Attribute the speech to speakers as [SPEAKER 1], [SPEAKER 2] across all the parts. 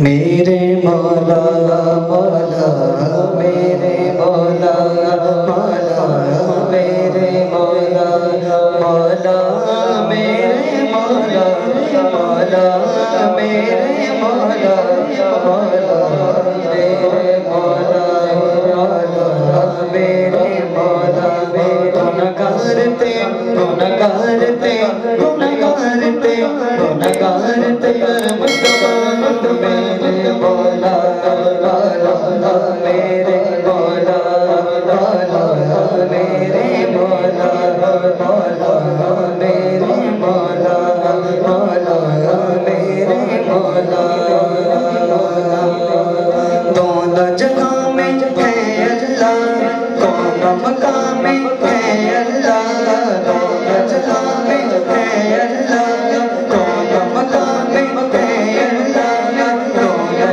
[SPEAKER 1] मेरे मौला मौला, मेरे मौला मौला, मेरे मौला मौला, मेरे मौला मौला, मेरे मौला मौला, मेरे मौला मौला, मेरे मौला गुनगारते गुनगारते गुनगारते गुनगारते कर्म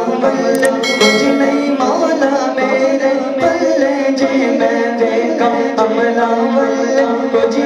[SPEAKER 1] अमल कुछ नहीं मौला मेरे पल्ले जी मैं देखा अमला मल कुछ